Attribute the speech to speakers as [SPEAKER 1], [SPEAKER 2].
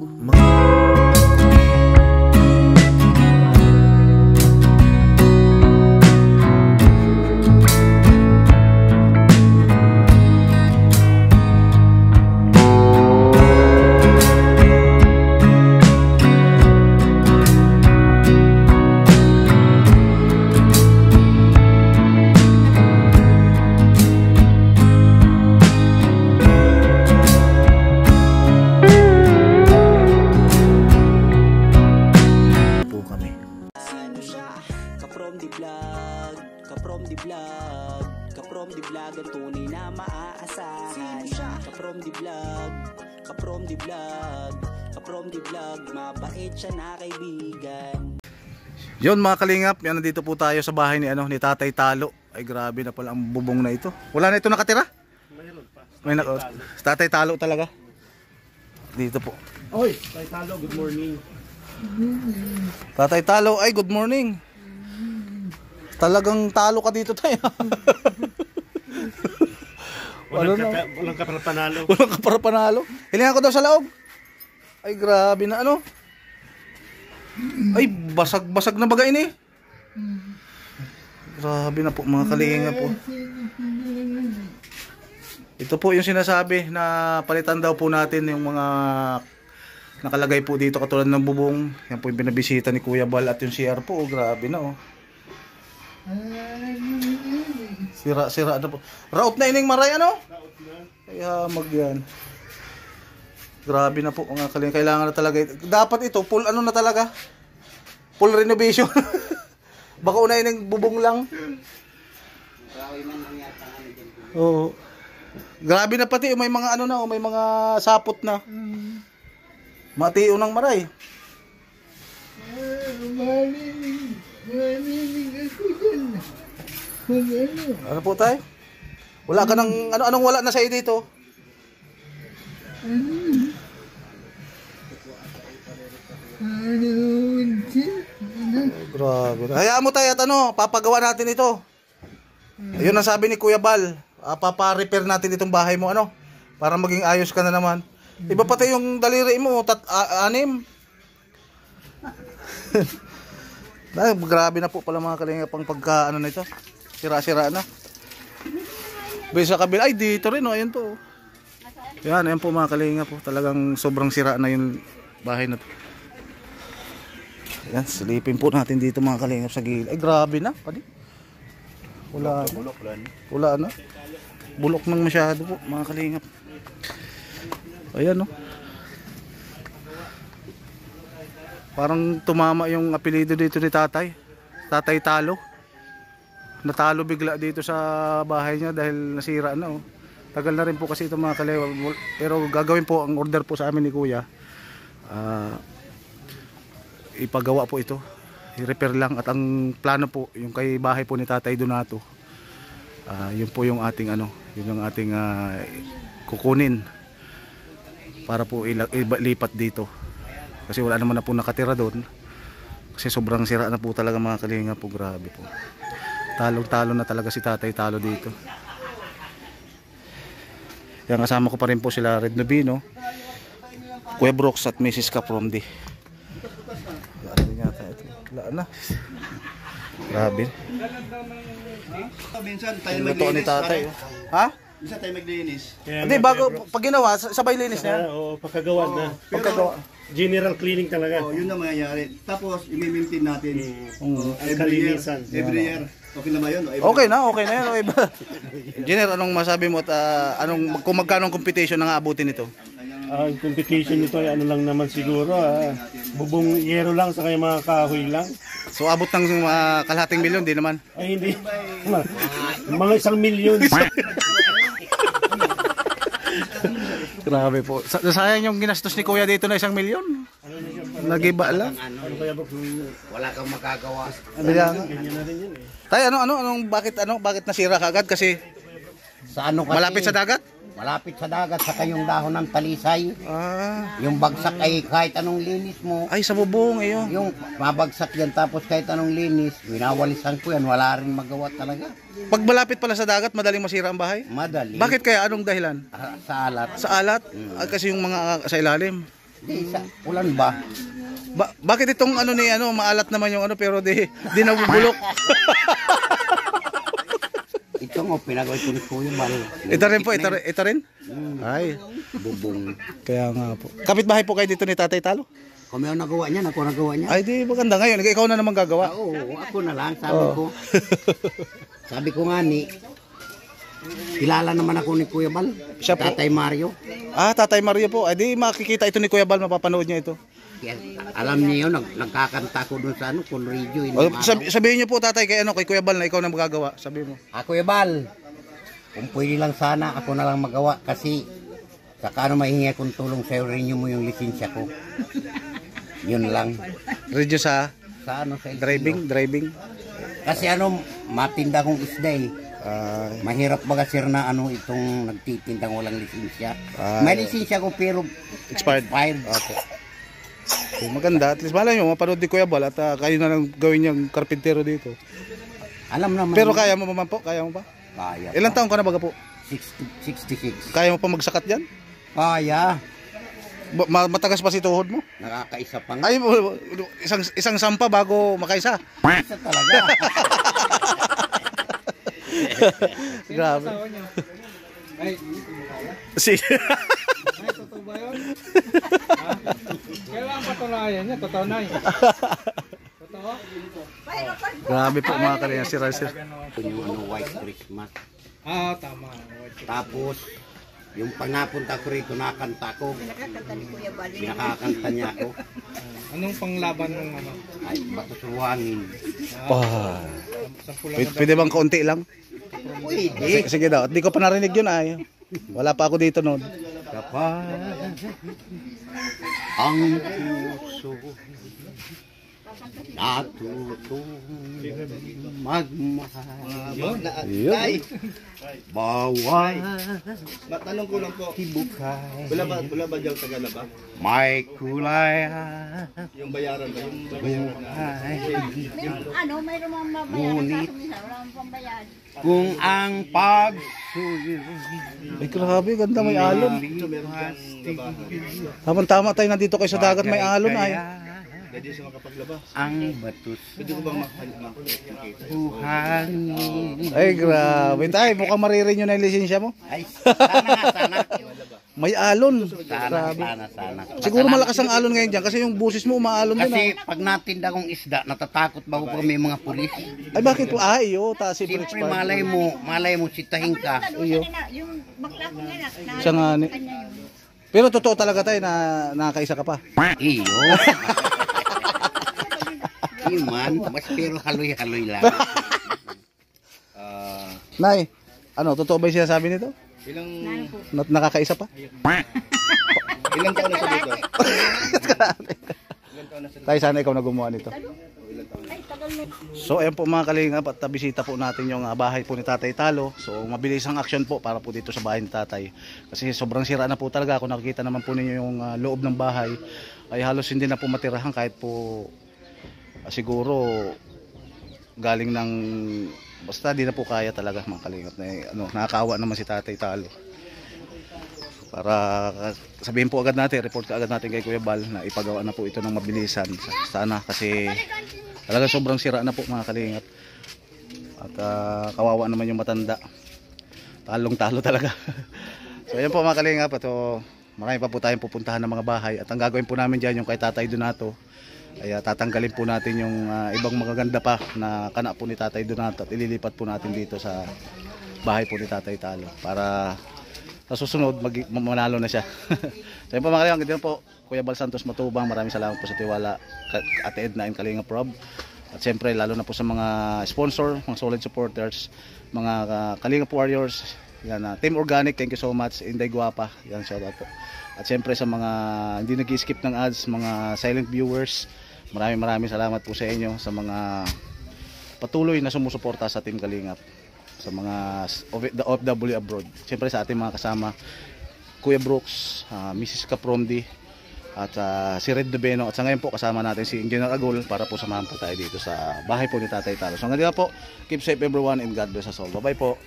[SPEAKER 1] po
[SPEAKER 2] kaprom di vlog, kaprom di vlog ang tunay na maaasahan. Sino siya? Kaprom di vlog, kaprom di vlog, kaprom di vlog, mabait siya na kaibigan.
[SPEAKER 1] Yon mga kalingap, yan nandito po tayo sa bahay ni ano ni Tatay Talo. Ay grabe na pala ang bubong na ito. Wala na ito nakatira?
[SPEAKER 3] Mayroon pa.
[SPEAKER 1] May na Tatay Talo talaga. Dito po.
[SPEAKER 3] Oy, Tay Talo, good morning.
[SPEAKER 1] Tatay Talo, ay good morning. Talagang talo ka dito tayo.
[SPEAKER 3] Walang,
[SPEAKER 1] Ano
[SPEAKER 3] kata, walang kapal panalo.
[SPEAKER 1] Walang ka para panalo. Hilingan ko daw sa loob. Ay grabe na ano. Ay basag-basag na bagay ni. Grabe na po mga kalinga po. Ito po yung sinasabi na palitan daw po natin yung mga nakalagay po dito katulad ng bubong. Yan po yung binabisita ni Kuya Bal at yung CR po. Oh, grabe na oh. Sira, sira na po. Raot na ining maray ano? Kaya mag yan. Grabe na po mga kalinga. Kailangan na talaga. ito. Dapat ito, full ano na talaga. Full renovation. Baka unahin ng bubong lang. Oo. Grabe na pati, may mga ano na, oh, may mga sapot na. Matiyo ng maray. Ano po tayo? Wala ka ng, ano, anong wala na sa'yo dito? Grabe. Hayaan mo tayo at ano, papagawa natin ito. Ayun ang sabi ni Kuya Bal. Ah, papa-repair natin itong bahay mo ano para maging ayos ka na naman. Iba pati yung daliri mo, tat a- anim. Ay, grabe na po pala mga kalinga pang pagka ano na ito. Sira-sira na. Bisa sa kabila, ay dito rin oh, ayun po. oh. Yan, ayun po mga kalinga po. Talagang sobrang sira na yung bahay na to. Yan, silipin po natin dito mga kalingap sa gilid. Ay, grabe na. Padi. Wala na. Bulok Wala na. Bulok nang masyado po mga kalingap. Ayan no. Parang tumama yung apelido dito ni tatay. Tatay Talo. Natalo bigla dito sa bahay niya dahil nasira na oh. Tagal na rin po kasi ito mga kalingap. Pero gagawin po ang order po sa amin ni kuya. Ah ipagawa po ito i-repair lang at ang plano po yung kay bahay po ni Tatay Donato ah yun po yung ating ano yun yung ating ah, kukunin para po ilipat dito kasi wala naman na po nakatira doon kasi sobrang sira na po talaga mga kalinga po grabe po talong talo na talaga si Tatay Talo dito yan kasama ko pa rin po sila Red Nobino Kuya Brooks at Mrs. Capromdi Wala na. Grabe.
[SPEAKER 4] Minsan tayo
[SPEAKER 1] Yung luto ni tatay. oh. Ha?
[SPEAKER 4] Minsan tayo maglinis.
[SPEAKER 1] Hindi, bago, pag ginawa, sabay linis na yan.
[SPEAKER 3] Oo, pagkagawa na.
[SPEAKER 1] Pagkagawa.
[SPEAKER 3] General cleaning talaga.
[SPEAKER 4] Oh, yun ang mangyayari. Tapos, i-maintain natin.
[SPEAKER 1] Mm.
[SPEAKER 4] Every year.
[SPEAKER 3] Kalinisan.
[SPEAKER 4] Every year. Okay na ba yun? Every-
[SPEAKER 1] Okay na, okay na yan. Okay ba? Engineer, anong masabi mo at ah, anong, kung magkano ang competition na aabutin nito?
[SPEAKER 3] Ang competition nito ay ano lang naman siguro. Ah, bubong yero lang sa kaya mga kahoy lang.
[SPEAKER 1] So abot ng ah, kalahating milyon, di naman.
[SPEAKER 3] Ay hindi. mga isang milyon.
[SPEAKER 1] Grabe po. Sa- Sayang yung ginastos ni Kuya dito na isang milyon. Nagiba lang.
[SPEAKER 3] ano kaya ba kung
[SPEAKER 1] Ano yan?
[SPEAKER 3] ganyan na rin yun eh.
[SPEAKER 1] Tay, ano, ano, anong, bakit, ano, bakit nasira kagad? Kasi
[SPEAKER 5] Sa ano kasi?
[SPEAKER 1] malapit sa dagat?
[SPEAKER 5] Malapit sa dagat, saka yung dahon ng talisay.
[SPEAKER 1] Ah,
[SPEAKER 5] Yung bagsak ay kahit anong linis mo.
[SPEAKER 1] ay sa bubong, iyo.
[SPEAKER 5] Yung mabagsak yan tapos kahit anong linis, winawalisan ko yan, wala rin magawa talaga.
[SPEAKER 1] Pag malapit pala sa dagat, madaling masira ang bahay?
[SPEAKER 5] Madali.
[SPEAKER 1] Bakit kaya? Anong dahilan?
[SPEAKER 5] Ah, sa alat.
[SPEAKER 1] Sa alat? Ah, kasi yung mga sa ilalim.
[SPEAKER 5] Di, sa ulan ba?
[SPEAKER 1] Ba- bakit itong ano ni ano maalat naman yung ano pero di di nabubulok.
[SPEAKER 5] Ito nga, pinagawin ko ni Kuya Bal.
[SPEAKER 1] ito rin po, ito, rin- ito rin. Ay,
[SPEAKER 5] Bubong.
[SPEAKER 1] kaya nga po. Kapitbahay po kayo dito ni Tatay Talo?
[SPEAKER 5] Kung may nagawa niya, ako nagawa niya.
[SPEAKER 1] Ay, di maganda ngayon. Ikaw na naman gagawa.
[SPEAKER 5] Oo, ako na lang, sabi ko. Sabi ko nga ni, kilala naman ako ni Kuya Bal.
[SPEAKER 1] Siya po.
[SPEAKER 5] Tatay Mario.
[SPEAKER 1] Ah, Tatay Mario po. Ay, di makikita ito ni Kuya Bal, mapapanood niya ito.
[SPEAKER 5] Alam niyo nag, nagkakanta ko dun sa ano, kung radio.
[SPEAKER 1] O, sab- sabihin niyo po Tatay kay ano kay Kuya Bal na ikaw na magagawa. Sabi mo.
[SPEAKER 5] Ah, Kuya Bal, kung pwede lang sana, ako na lang magawa kasi saka ano mahingi akong tulong sa'yo, renew mo yung lisensya ko. Yun lang.
[SPEAKER 1] Radio sa
[SPEAKER 5] Sa ano sa
[SPEAKER 1] driving, driving.
[SPEAKER 5] Kasi ano, matinda kong isda eh.
[SPEAKER 1] Ah,
[SPEAKER 5] Mahirap baga sir na ano itong nagtitindang walang lisensya.
[SPEAKER 1] Ah,
[SPEAKER 5] May lisensya ko pero
[SPEAKER 1] expired.
[SPEAKER 5] expired.
[SPEAKER 1] Okay. Okay, maganda. At least malay nyo, mapanood ni Kuya Bal at ah, kayo na lang gawin niyang karpintero dito.
[SPEAKER 5] Alam naman.
[SPEAKER 1] Pero kaya mo pa po? Kaya mo pa?
[SPEAKER 5] Kaya.
[SPEAKER 1] Ilang taon ka na baga po?
[SPEAKER 5] 60, 66.
[SPEAKER 1] Kaya mo pa magsakat yan?
[SPEAKER 5] Kaya.
[SPEAKER 1] Ba- ma- matagas pa si tuhod mo?
[SPEAKER 5] Nakakaisa pa nga.
[SPEAKER 1] Ay, isang isang sampa bago makaisa.
[SPEAKER 5] Isa talaga.
[SPEAKER 1] Grabe. Si
[SPEAKER 6] Kailangan patunayan niya, totoo na yun. Totoo?
[SPEAKER 1] Grabe po mga kalinga si Razer.
[SPEAKER 5] yung ano, White Christmas.
[SPEAKER 6] Ah, tama.
[SPEAKER 5] Tapos, yung panapunta ko rito, nakanta ko. Pinakakanta niya ako.
[SPEAKER 6] Anong panglaban ng ano?
[SPEAKER 5] Ay. Sa
[SPEAKER 6] pula
[SPEAKER 1] Pwede, pwede bang kaunti lang?
[SPEAKER 5] Pwede.
[SPEAKER 1] Sige, sige daw. At di ko pa narinig yun ay. Wala pa ako dito noon.
[SPEAKER 5] Kapag ang puso natutong magmahal
[SPEAKER 1] Yun.
[SPEAKER 5] bawat
[SPEAKER 4] Matanong ko lang po,
[SPEAKER 5] tibukay
[SPEAKER 4] wala ba, wala ba diyang taga ba?
[SPEAKER 5] may kulay
[SPEAKER 4] Yung bayaran ba? Yung bayaran na.
[SPEAKER 7] ano, mayroon mga mabayaran
[SPEAKER 5] Ngunit.
[SPEAKER 7] sa minsan, wala akong pambayad.
[SPEAKER 5] kung ang pagsuyo
[SPEAKER 1] Ay grabe, ganda may alon.
[SPEAKER 4] Ito meron kang labahan.
[SPEAKER 1] Tama-tama tayo nandito kayo sa dagat may alon ay.
[SPEAKER 4] Pwede siya makapaglaba.
[SPEAKER 5] ang batos
[SPEAKER 4] Pwede ko bang mak- mak- makita?
[SPEAKER 5] buhangin
[SPEAKER 1] Ay grabe. Tay, mukhang maririn yun na yung lisensya mo.
[SPEAKER 5] ay sana nga sana
[SPEAKER 1] May alon.
[SPEAKER 5] sana sana sana
[SPEAKER 1] Siguro malakas ang alon ngayon dyan kasi yung busis mo umaalon din
[SPEAKER 5] Kasi pag natinda kong isda, natatakot ba ako pag may mga pulis?
[SPEAKER 1] ah. Ay bakit po? Ay, yo, ta si Brix
[SPEAKER 5] Siyempre malay mo, malay mo sitahin ka.
[SPEAKER 7] Iyo. Yung bakla ko nga na, na
[SPEAKER 1] Siya nga ni. Pero totoo talaga tayo na nakakaisa ka pa.
[SPEAKER 5] Iyo. Iyo man, mas pero haloy-haloy lang.
[SPEAKER 4] Ah,
[SPEAKER 1] Nay, ano, totoo ba yung sinasabi nito?
[SPEAKER 4] ilang
[SPEAKER 1] Na, nakakaisa pa?
[SPEAKER 4] ilang taon na siya dito?
[SPEAKER 1] Tayo sana ikaw na gumawa nito.
[SPEAKER 7] Na.
[SPEAKER 1] So ayan po mga kalingap at bisita po natin yung ah, bahay po ni Tatay Talo. So mabilis ang action po para po dito sa bahay ni Tatay. Kasi sobrang sira na po talaga. Kung nakikita naman po ninyo yung ah, loob ng bahay ay halos hindi na po matirahan kahit po siguro galing ng basta di na po kaya talaga mga kalingap na ano, nakakawa naman si Tatay Talo. Para sabihin po agad natin, report ka agad natin kay Kuya Bal na ipagawa na po ito ng mabilisan. Sana kasi Talaga sobrang sira na po mga kalingap. At ah, kawawa naman yung matanda. Talong talo talaga. so ayan po mga kalingap. Ito, marami pa po tayong pupuntahan ng mga bahay. At ang gagawin po namin dyan yung kay Tatay Donato. Ay ah, tatanggalin po natin yung ah, ibang magaganda pa na kana po ni Tatay Donato. At ililipat po natin dito sa bahay po ni Tatay Talo. Para sa susunod mag manalo na siya. so yun po mga kalingap. Ito na po. Kuya Bal Santos Matubang, maraming salamat po sa tiwala Ate Edna and Kalinga Prob. At siyempre lalo na po sa mga sponsor, mga solid supporters, mga uh, Kalinga Warriors, yan, ah, Team Organic, thank you so much. Inday Guapa, yan shout out po. At siyempre sa mga hindi nag-skip ng ads, mga silent viewers, maraming maraming salamat po sa inyo sa mga patuloy na sumusuporta sa Team Kalingap sa mga the OFW abroad. Siyempre sa ating mga kasama, Kuya Brooks, ah, Mrs. Capromdi, at ah, si Red Dubeno at sa ngayon po kasama natin si Engineer Agol para po samahan po tayo dito sa bahay po ni Tatay Talo. So hanggang po, keep safe everyone and God bless us all. Bye bye po.